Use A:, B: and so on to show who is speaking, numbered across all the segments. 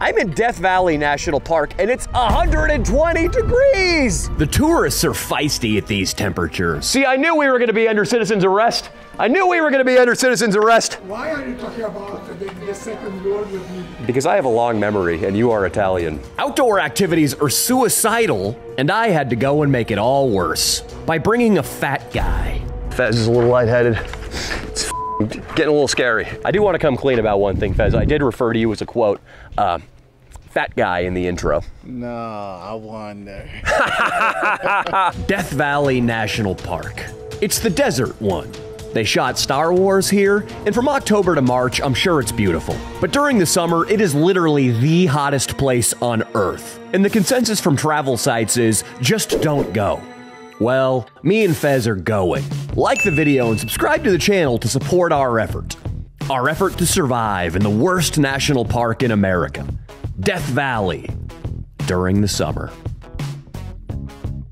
A: I'm in Death Valley National Park and it's 120 degrees!
B: The tourists are feisty at these temperatures.
A: See, I knew we were gonna be under citizen's arrest. I knew we were gonna be under citizen's arrest.
C: Why are you talking about the, the second Lord with me?
A: Because I have a long memory and you are Italian.
B: Outdoor activities are suicidal, and I had to go and make it all worse by bringing a fat guy.
A: Fez is a little lightheaded. It's f***ing getting a little scary. I do want to come clean about one thing, Fez. I did refer to you as a quote, uh, fat guy in the intro.
D: No, I wonder.
B: Death Valley National Park. It's the desert one. They shot Star Wars here, and from October to March, I'm sure it's beautiful. But during the summer, it is literally the hottest place on Earth. And the consensus from travel sites is just don't go. Well, me and Fez are going. Like the video and subscribe to the channel to support our effort. Our effort to survive in the worst national park in America, Death Valley, during the summer.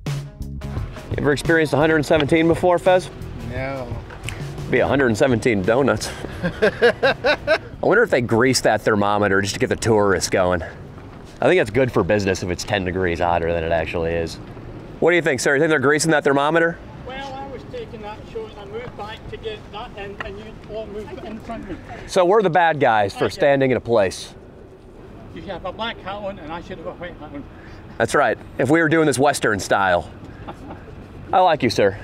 A: You ever experienced 117 before, Fez?
D: No.
A: Be 117 donuts. I wonder if they grease that thermometer just to get the tourists going. I think that's good for business if it's 10 degrees hotter than it actually is. What do you think, sir? You think they're greasing that thermometer?
E: Well, I was taking that shot and I moved back to get that and you all moved in front of me.
A: So we're the bad guys for standing in a place.
E: You should have a black hat on, and I should have a white hat on.
A: That's right. If we were doing this Western style. I like you, sir.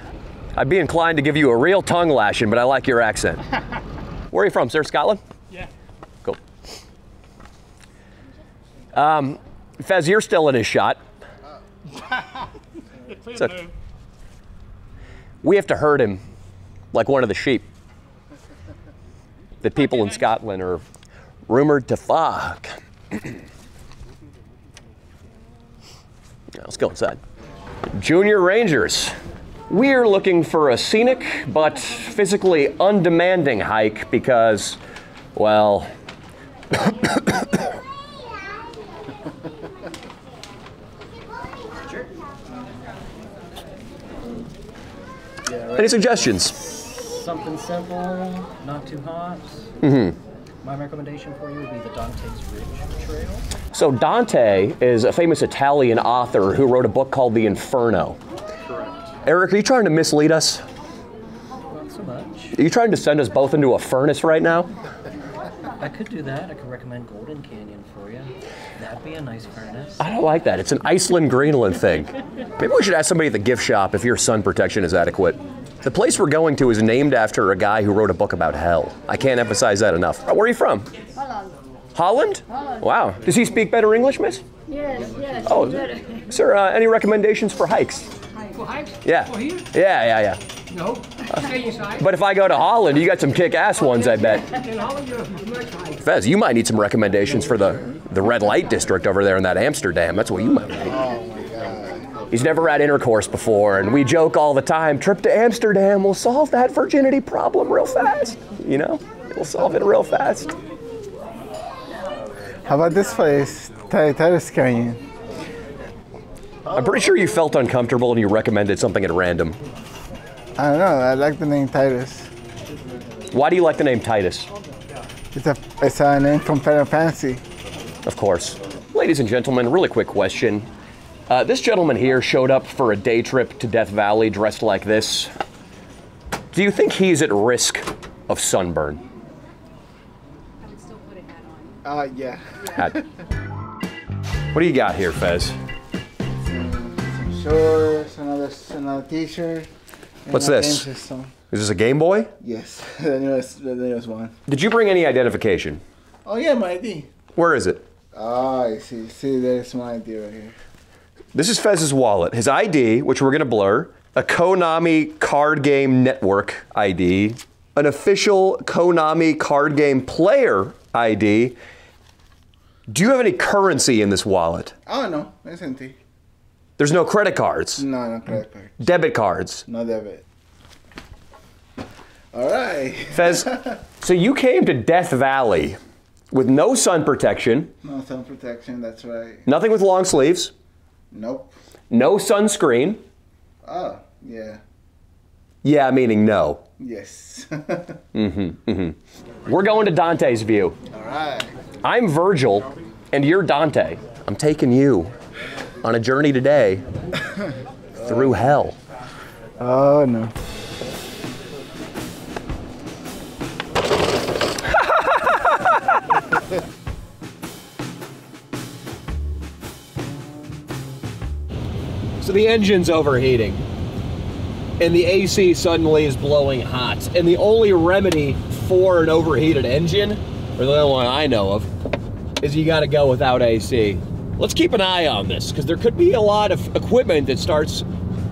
A: I'd be inclined to give you a real tongue lashing, but I like your accent. Where are you from, sir? Scotland?
E: Yeah.
A: Cool. Um, Fez, you're still in his shot.
E: Clear
A: So- We have to herd him like one of the sheep that people in Scotland are rumored to fuck. Let's go inside. Junior Rangers. We're looking for a scenic but physically undemanding hike because, well, any suggestions?
F: Something simple, not too hot. Mm-hmm. My recommendation for you would be the Dante's Ridge Trail.
A: So, Dante is a famous Italian author who wrote a book called The Inferno.
F: Correct.
A: Eric, are you trying to mislead us?
F: Not so much.
A: Are you trying to send us both into a furnace right now?
F: I could do that. I could recommend Golden Canyon for you. That'd be a nice furnace.
A: I don't like that. It's an Iceland Greenland thing. Maybe we should ask somebody at the gift shop if your sun protection is adequate. The place we're going to is named after a guy who wrote a book about hell. I can't emphasize that enough. Where are you from?
G: Holland.
A: Holland?
G: Holland.
A: Wow. Does he speak better English, miss?
G: Yes, yes.
A: Oh,
G: better.
A: sir, uh, any recommendations for hikes?
H: For hikes?
A: Yeah.
H: For here?
A: Yeah, yeah, yeah.
H: No. Stay inside.
A: But if I go to Holland, you got some kick-ass ones, I bet.
H: In Holland, you're much higher.
A: Fez, you might need some recommendations for the, the red light district over there in that Amsterdam. That's what you might need. He's never had intercourse before, and we joke all the time trip to Amsterdam will solve that virginity problem real fast. You know? We'll solve it real fast.
D: How about this place? Ty- Titus
A: I'm pretty sure you felt uncomfortable and you recommended something at random.
D: I don't know. I like the name Titus.
A: Why do you like the name Titus?
D: It's a it's a name from Final Fantasy.
A: Of course. Ladies and gentlemen, really quick question. Uh, this gentleman here showed up for a day trip to Death Valley dressed like this. Do you think he's at risk of sunburn? I would still put a hat on.
D: Uh, yeah.
A: Hat. What do you got here, Fez?
D: Some shorts, another another T-shirt.
A: What's this? Is this a Game Boy?
D: Yes, the newest, the newest one.
A: Did you bring any identification?
D: Oh yeah, my ID.
A: Where is it?
D: Ah, I see. See, there's my ID right here.
A: This is Fez's wallet. His ID, which we're going to blur, a Konami card game network ID, an official Konami card game player ID. Do you have any currency in this wallet?
D: Oh no, it's empty.
A: There's no credit cards,
D: No, no credit card.
A: debit cards.
D: No debit. All right.
A: Fez, so you came to Death Valley with no sun protection,
D: No sun protection. That's right.
A: nothing with long sleeves,
D: Nope.
A: no sunscreen.
D: Oh yeah.
A: Yeah, meaning no.
D: Yes. mm-hmm, mm-hmm.
A: We're going to Dante's View.
D: All right.
A: I'm Virgil, And you're Dante. I'm taking you on a journey today through hell.
D: Oh no.
B: So the engine's overheating, and the AC suddenly is blowing hot. And the only remedy for an overheated engine, or the only one I know of, is you got to go without AC. Let's keep an eye on this because there could be a lot of equipment that starts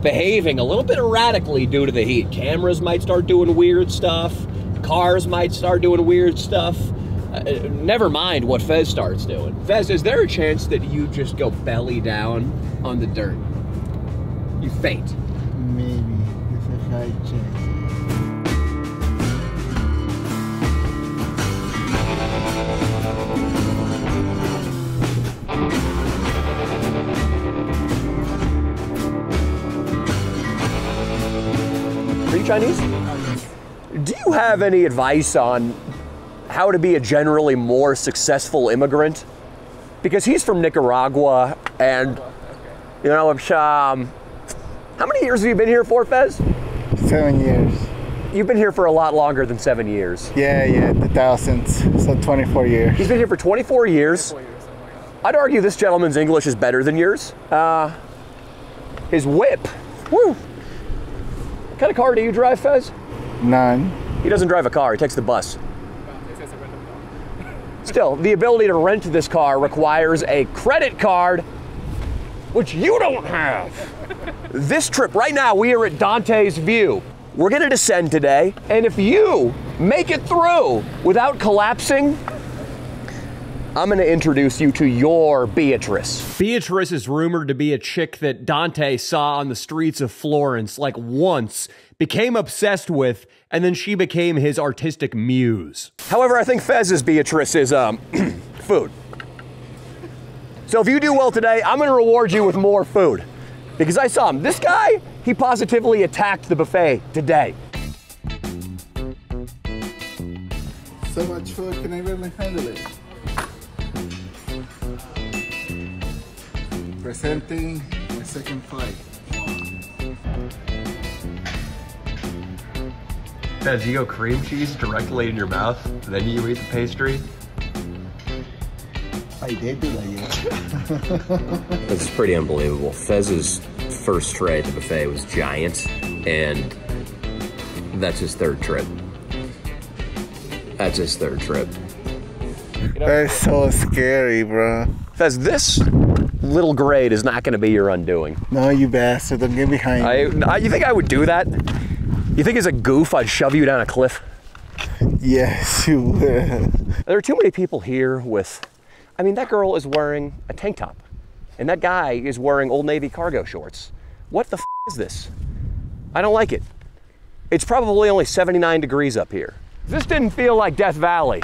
B: behaving a little bit erratically due to the heat. Cameras might start doing weird stuff. Cars might start doing weird stuff. Uh, never mind what Fez starts doing. Fez, is there a chance that you just go belly down on the dirt? You faint.
D: Maybe it's a high chance.
A: Chinese? Do you have any advice on how to be a generally more successful immigrant? Because he's from Nicaragua, and you know, um, how many years have you been here for, Fez?
D: Seven years.
A: You've been here for a lot longer than seven years.
D: Yeah, yeah, the thousands. So 24 years.
A: He's been here for 24 years. I'd argue this gentleman's English is better than yours. Uh, his whip, woo. What kind of car do you drive, Fez?
D: None.
A: He doesn't drive a car, he takes the bus. Still, the ability to rent this car requires a credit card, which you don't have. this trip, right now, we are at Dante's View. We're gonna descend today, and if you make it through without collapsing, I'm gonna introduce you to your Beatrice.
B: Beatrice is rumored to be a chick that Dante saw on the streets of Florence like once, became obsessed with, and then she became his artistic muse.
A: However, I think Fez's Beatrice is um, food. So if you do well today, I'm gonna reward you with more food. Because I saw him. This guy, he positively attacked the buffet today.
D: So much food, can I really handle it? Presenting my second fight.
B: As you go cream cheese directly in your mouth, then you eat the pastry.
D: I did do that, yeah.
A: This is pretty unbelievable. Fez's first tray at the buffet was giant, and that's his third trip. That's his third trip.
D: That's so scary, bro.
A: Fez, this little grade is not gonna be your undoing.
D: No, you bastard. Don't get behind.
A: I, I, you think I would do that? You think as a goof I'd shove you down a cliff?
D: Yes, you will.
A: There are too many people here with, I mean, that girl is wearing a tank top, and that guy is wearing Old Navy cargo shorts. What the f is this? I don't like it. It's probably only 79 degrees up here. This didn't feel like Death Valley.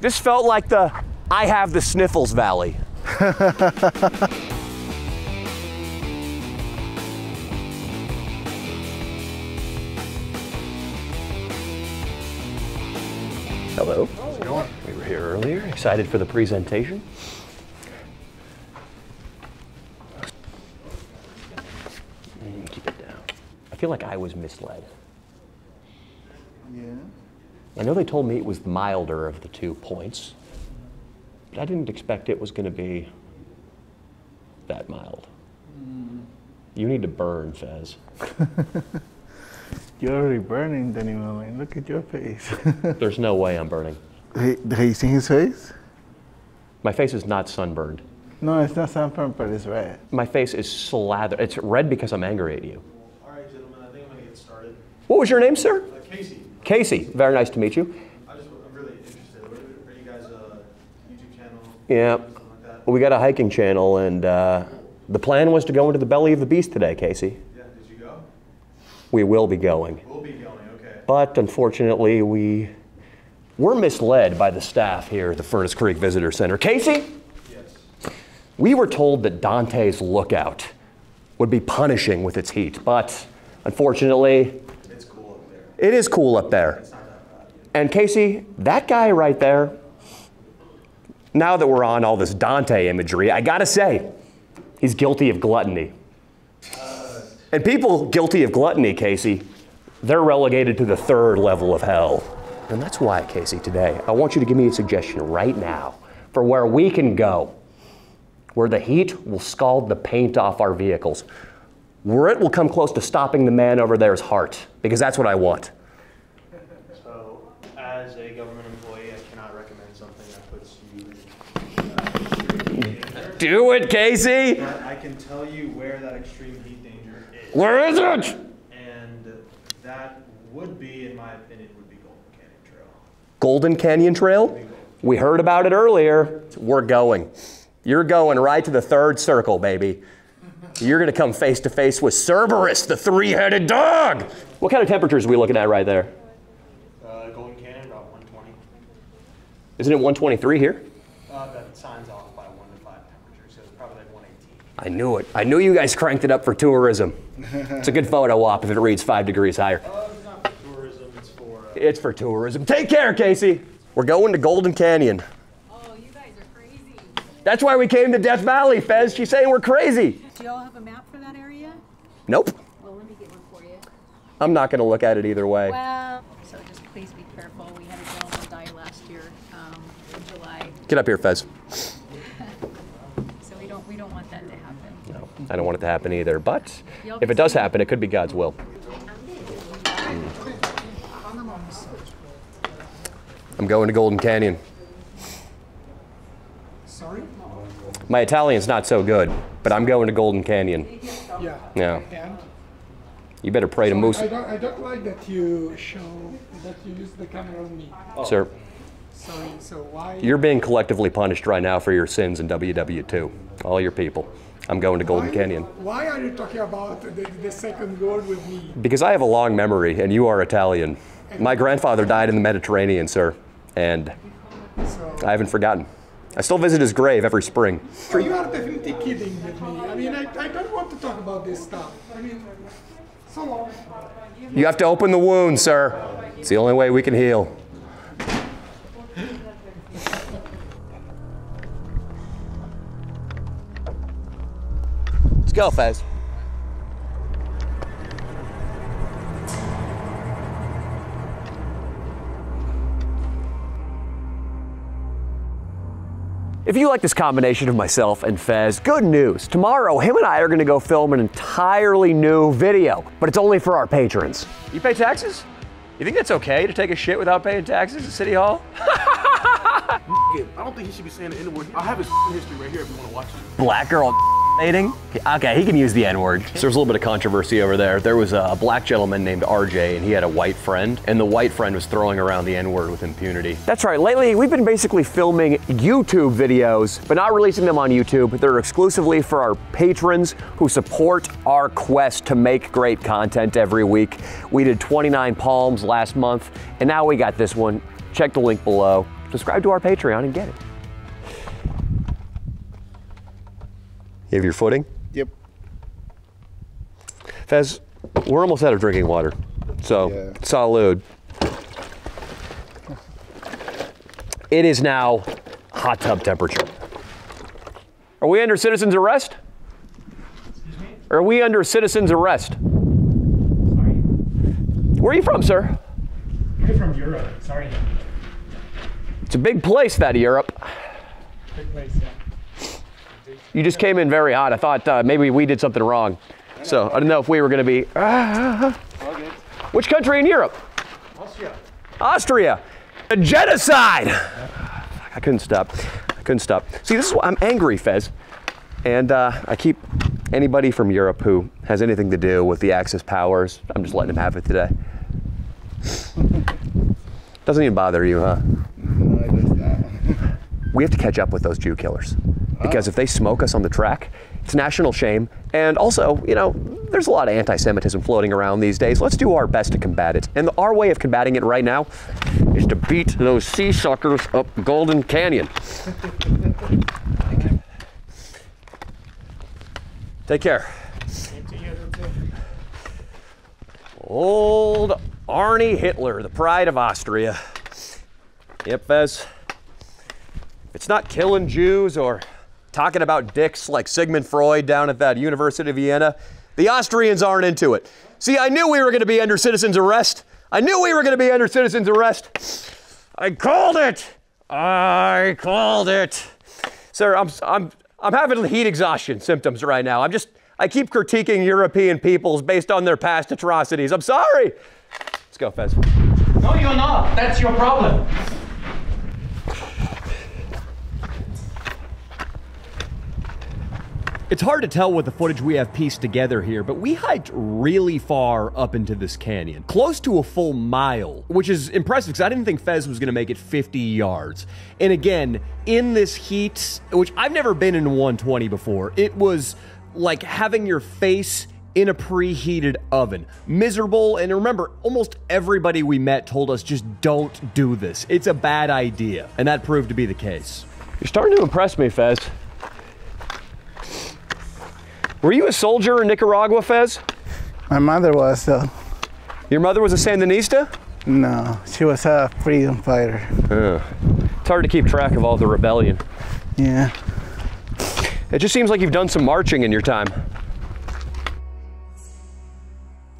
A: This felt like the I have the sniffles valley. Hello. We were here earlier, excited for the presentation. Keep it down. I feel like I was misled.
D: Yeah.
A: I know they told me it was the milder of the two points, but I didn't expect it was going to be that mild. You need to burn, Fez.
D: You're already burning, Danny Mullen. Look at your face.
A: There's no way I'm burning.
D: hey, have you seen his face?
A: My face is not sunburned.
D: No, it's not sunburned, but it's red.
A: My face is slathered. It's red because I'm angry at you.
G: All right, gentlemen, I think I'm gonna get started.
A: What was your name, sir?
G: Uh, Casey,
A: Casey. Very nice to meet you.
G: I just, I'm really interested. What are, are you guys uh, YouTube channel?
A: Yeah.
G: Like?
A: We got a hiking channel, and uh, the plan was to go into the belly of the beast today, Casey.
G: Yeah, did you go?
A: We will be going.
G: We'll be going. Okay.
A: But unfortunately, we were misled by the staff here at the Furnace Creek Visitor Center. Casey,
G: Yes.
A: we were told that Dante's Lookout would be punishing with its heat, but unfortunately,
G: It's cool up there.
A: it is cool up there.
G: It's not that bad.
A: And Casey, that guy right there, now that we're on all this Dante imagery, I gotta say, he's guilty of gluttony. And people guilty of gluttony, Casey, they're relegated to the third level of hell. And that's why, Casey, today, I want you to give me a suggestion right now for where we can go, where the heat will scald the paint off our vehicles, where it will come close to stopping the man over there's heart, because that's what I want.
G: So, as a government employee, I cannot recommend something that puts you in extreme heat danger.
A: Do it, Casey!
G: But I can tell you where that extreme heat danger is.
A: Where is it?
G: And that would be, in my opinion, would be Golden Canyon Trail.
A: Golden Canyon Trail? We heard about it earlier. We're going. You're going right to the third circle, baby. You're going to come face to face with Cerberus, the three headed dog. What kind of temperatures are we looking at right there?
G: Uh, Golden Canyon, about 120.
A: Isn't it 123 here?
G: Uh, that signs off by 1 to 5 temperature, so it's probably like 118.
A: I knew it. I knew you guys cranked it up for tourism. It's a good photo op if it reads five degrees higher.
G: Uh, it's not for tourism, it's for. Uh,
A: It's for tourism. Take care, Casey. We're going to Golden Canyon.
I: Oh, you guys are crazy.
A: That's why we came to Death Valley, Fez. She's saying we're crazy.
I: Do y'all have a map for that area?
A: Nope.
I: Well, let me get one for you.
A: I'm not going to look at it either way.
I: Well, so just please be careful. We had a gentleman die last year um, in July,
A: Get up here, Fez.
I: so we don't we don't want that to happen.
A: No, I don't want it to happen either. But if it does happen, it could be God's will. Mm. I'm going to Golden Canyon.
C: Sorry?
A: My Italian's not so good, but I'm going to Golden Canyon.
C: Yeah.
A: Yeah. You better pray to
C: Sorry,
A: Moose.
C: I don't, I don't like that you show, that you use the camera on me. Oh.
A: Sir,
C: Sorry, so why?
A: you're being collectively punished right now for your sins in WW2. All your people. I'm going to Golden
C: why,
A: Canyon.
C: Why are you talking about the, the second goal with me?
A: Because I have a long memory and you are Italian. My grandfather died in the Mediterranean, sir, and
C: So,
A: I haven't forgotten. I still visit his grave every spring.
C: so you are definitely kidding with me. I mean, I, I don't want to talk about this stuff. I mean, so long.
A: You have to open the wound, sir. It's the only way we can heal. Go, Fez. If you like this combination of myself and Fez, good news. Tomorrow, him and I are gonna go film an entirely new video, but it's only for our patrons. You pay taxes? You think that's okay to take a shit without paying taxes at City Hall?
J: I don't think he should be saying the N-word. I have his history right here if you want to watch it.
A: Black girl dating? Okay, he can use the N word. So there's a little bit of controversy over there. There was a black gentleman named RJ, and he had a white friend, and the white friend was throwing around the N word with impunity. That's right. Lately, we've been basically filming YouTube videos, but not releasing them on YouTube. They're exclusively for our patrons who support our quest to make great content every week. We did 29 Palms last month, and now we got this one. Check the link below. Subscribe to our Patreon and get it. You have your footing?
D: Yep.
A: Fez, we're almost out of drinking water. So,
D: Yeah.
A: salud. It is now hot tub temperature. Are we under citizen's arrest? Are we under citizen's arrest? Where are you from, sir?
E: You're from Europe. Sorry.
A: It's a big place, that Europe.
E: Big place, yeah.
A: You just came in very hot. I thought uh, maybe we did something wrong. So I don't know if we were going to be. Ah. which country in Europe?
G: Austria.
A: Austria. A genocide. I couldn't stop. I couldn't stop. See, this is why I'm angry, Fez. And uh, I keep anybody from Europe who has anything to do with the Axis powers, I'm just letting them have it today. Doesn't even bother you, huh?
D: No, it does not.
A: we have to catch up with those Jew killers. Because if they smoke us on the track, it's national shame. And also, you know, there's a lot of anti Semitism floating around these days. Let's do our best to combat it. And our way of combating it right now is to beat those sea suckers up Golden Canyon. Take care. Old Arnie Hitler, the pride of Austria. Yep, Fez. It's not killing Jews or talking about dicks like Sigmund Freud down at that University of Vienna. The Austrians aren't into it. See, I knew we were going to be under citizen's arrest. I knew we were going to be under citizen's arrest. I called it. I called it. Sir, I'm, I'm, I'm having heat exhaustion symptoms right now. I'm just, I keep critiquing European peoples based on their past atrocities. I'm sorry. Let's go, Fez.
E: No, you're not. That's your problem.
B: It's hard to tell with the footage we have pieced together here, but we hiked really far up into this canyon, close to a full mile, which is impressive because I didn't think Fez was going to make it 50 yards. And again, in this heat, which I've never been in 120 before, it was like having your face in a preheated oven. Miserable, and remember, almost everybody we met told us just don't do this. It's a bad idea, and that proved to be the case.
A: You're starting to impress me, Fez. Were you a soldier in Nicaragua, Fez?
D: My mother was, though.
A: Your mother was a Sandinista?
D: No, she was a freedom fighter.
A: Uh, it's hard to keep track of all the rebellion.
D: Yeah.
A: It just seems like you've done some marching in your time.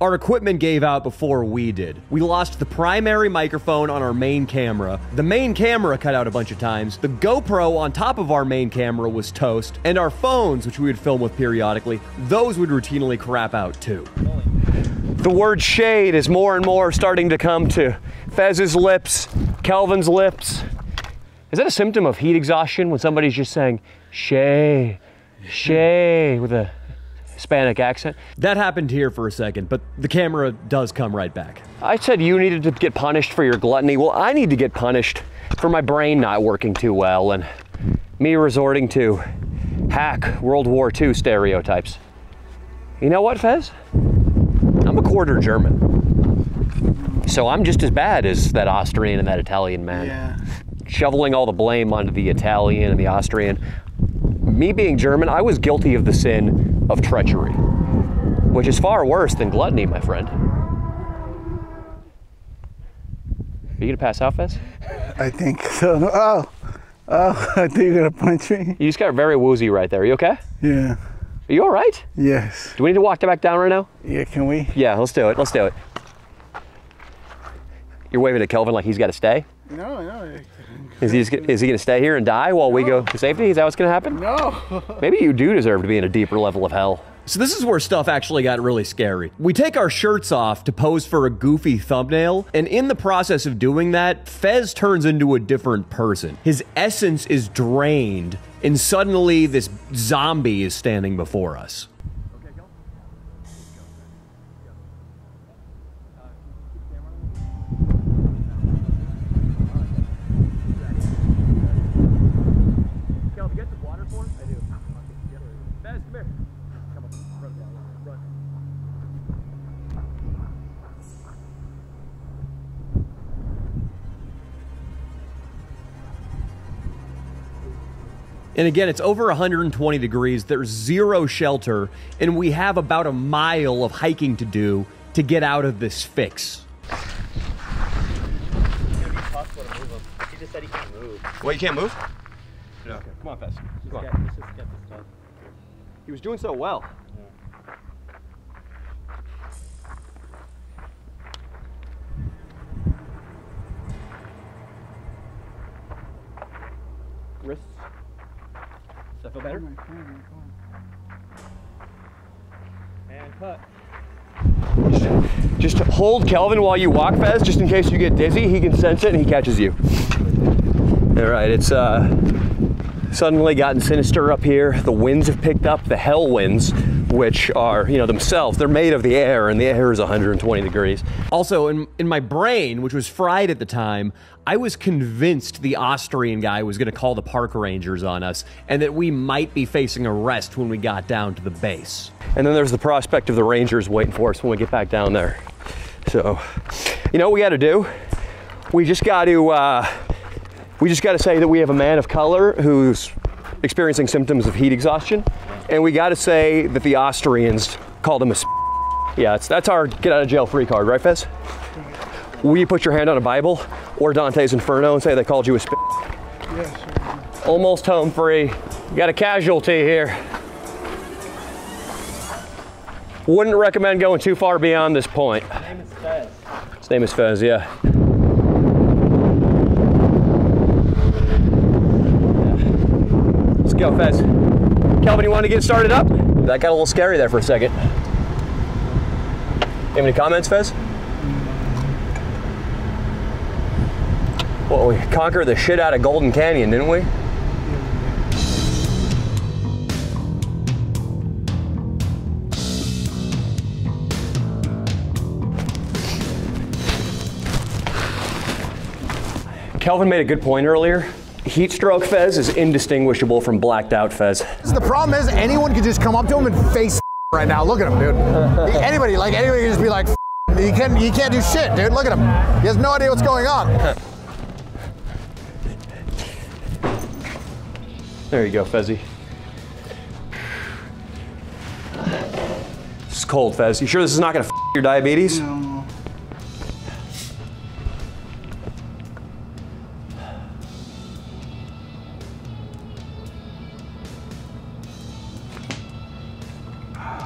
B: Our equipment gave out before we did. We lost the primary microphone on our main camera. The main camera cut out a bunch of times. The GoPro on top of our main camera was toast. And our phones, which we would film with periodically, those would routinely crap out too.
A: The word shade is more and more starting to come to Fez's lips, Kelvin's lips. Is that a symptom of heat exhaustion when somebody's just saying, shay, shay, with a Hispanic accent?
B: That happened here for a second, but the camera does come right back.
A: I said you needed to get punished for your gluttony. Well, I need to get punished for my brain not working too well and me resorting to hack World War II stereotypes. You know what, Fez? I'm a quarter German. So I'm just as bad as that Austrian and that Italian man.
D: Yeah.
A: Shoveling all the blame onto the Italian and the Austrian. Me being German, I was guilty of the sin of treachery, which is far worse than gluttony, my friend. Are you gonna pass out, Fez?
D: I think so. Oh, oh, I think you're gonna punch me.
A: You just got very woozy right there. Are you okay?
D: Yeah.
A: Are you all right?
D: Yes.
A: Do we need to walk back down right now?
D: Yeah, can we?
A: Yeah, let's do it. Let's do it. You're waving at Kelvin like he's got to stay.
D: No, no.
A: Is he just, is he going to stay here and die while we go to safety? Is that what's going to happen?
D: No.
A: Maybe you do deserve to be in a deeper level of hell.
B: So this is where stuff actually got really scary. We take our shirts off to pose for a goofy thumbnail, and in the process of doing that, Fez turns into a different person. His essence is drained, and suddenly this zombie is standing before us. And again, it's over 120 degrees. There's zero shelter, and we have about a mile of hiking to do to get out of this fix.
G: He just said he can't move.
A: What, you can't move? No. Come on, Fez. Come on. He was doing so well. Wrists. Does that feel better?
G: And cut.
A: Just hold Kelvin while you walk, Fez, just in case you get dizzy. He can sense it and he catches you. All right, it's uh, suddenly gotten sinister up here. The winds have picked up, the hell winds, which are, you know, themselves, they're made of the air, and the air is 120 degrees.
B: Also, in, in my brain, which was fried at the time, I was convinced the Austrian guy was going to call the park rangers on us and that we might be facing arrest when we got down to the base.
A: And then there's the prospect of the Rangers waiting for us when we get back down there. So, you know what we got to do? We just got to, uh, we just got to say that we have a man of color who's experiencing symptoms of heat exhaustion, and we got to say that the Austrians called him a. Yeah, that's our get out of jail free card, right, Fez? Will you put your hand on a Bible or Dante's Inferno and say they called you a?
D: Yes.
A: Almost home free. You got a casualty here. Wouldn't recommend going too far beyond this point.
K: His name is Fez.
A: His name is Fez, yeah. Go, Fez. Kelvin, you want to get started up? That got a little scary there for a second. You have any comments, Fez? Well, we conquered the shit out of Golden Canyon, didn't we? Kelvin made a good point earlier. Heat stroke Fez is indistinguishable from blacked out Fez.
L: The problem is anyone could just come up to him and face right now. Look at him, dude. anybody, like anybody, can just be like, you can't, you can't do shit, dude. Look at him. He has no idea what's going on.
A: There you go, Fezzy. It's cold, Fez. You sure this is not gonna f your diabetes?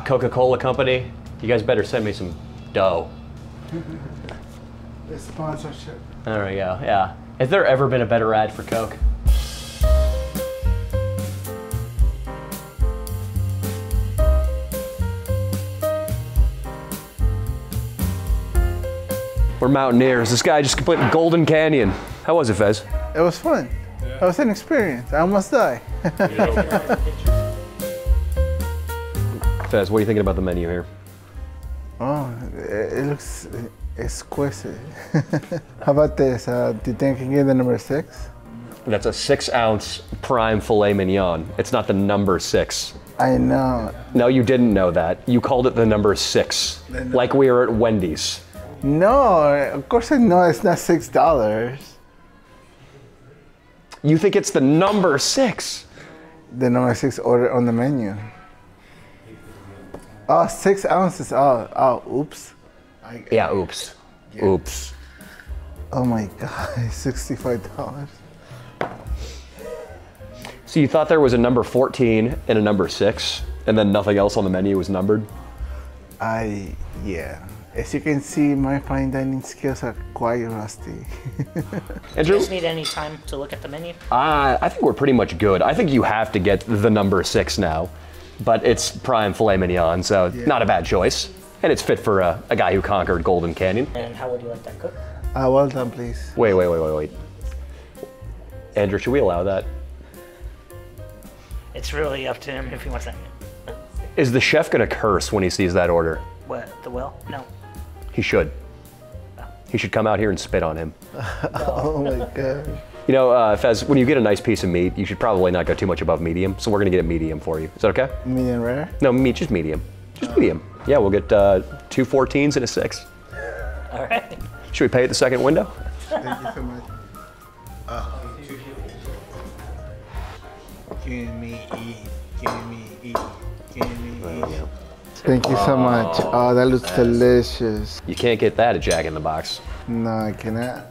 A: Coca-Cola Company, you guys better send me some dough.
D: The sponsorship.
A: There we go, yeah. Has there ever been a better ad for Coke? We're mountaineers. This guy just completed Golden Canyon. How was it, Fez?
D: It was fun. It was an experience. I almost died.
A: Fez, what are you thinking about the menu here?
D: oh, it, looks exquisite. How about this? Uh, do you think I can get the number six?
A: That's a six ounce prime filet mignon. It's not the number six.
D: I know.
A: No, you didn't know that. You called it the number six. Like we were at Wendy's.
D: No, of course I know it's not six dollars.
A: You think it's the number six?
D: The number six order on the menu. Oh, six ounces. Oh, oh, oops.
A: Yeah, oops. Oops.
D: Oh my god, sixty-five dollars.
A: So you thought there was a number 14 and a number six, and then nothing else on the menu was numbered?
D: I yeah. As you can see, my fine dining skills are quite rusty.
K: Do you
A: Andrew?
K: guys need any time to look at the menu?
A: Uh, I think we're pretty much good. I think you have to get the number six now, but it's prime filet mignon, so not a bad choice. And it's fit for a, a guy who conquered Golden Canyon.
K: And how would you like that cooked?
D: Ah, well done, please.
A: Wait, wait, wait, wait, wait. Andrew, should we allow that?
K: It's really up to him if he wants that.
A: Is the chef gonna curse when he sees that order?
K: What, the well? No.
A: He should. He should come out here and spit on him.
D: oh my god.
A: You know, uh, Fez, when you get a nice piece of meat, you should probably not go too much above medium. So we're gonna get a medium for you. Is that okay?
D: Medium rare?
A: No, meat, just medium. Just medium. Yeah, we'll get uh, two 14s and a six.
K: All right.
A: Should we pay at the second window?
D: Thank you so much. Oh. Give me eat. Give me eat. Give me eat. Thank you so much. Oh, that looks delicious.
A: You can't get that at Jack in the Box.
D: No, I cannot.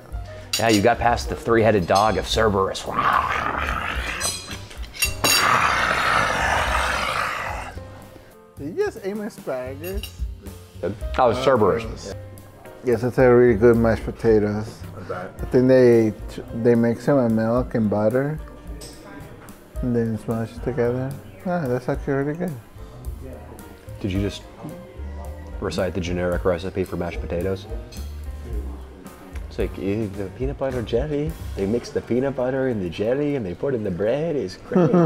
A: Yeah, you got past the three-headed dog of Cerberus.
D: Did you just aim asparagus?
A: How was Cerberus?
D: Yes, it's a really good mashed potatoes. I think they they mix them with milk and butter, and then smash it together. Ah, that's actually really good.
A: Did you just recite the generic recipe for mashed potatoes? It's like eh, the peanut butter jelly. They mix the peanut butter and the jelly and they put it in the bread. It's great.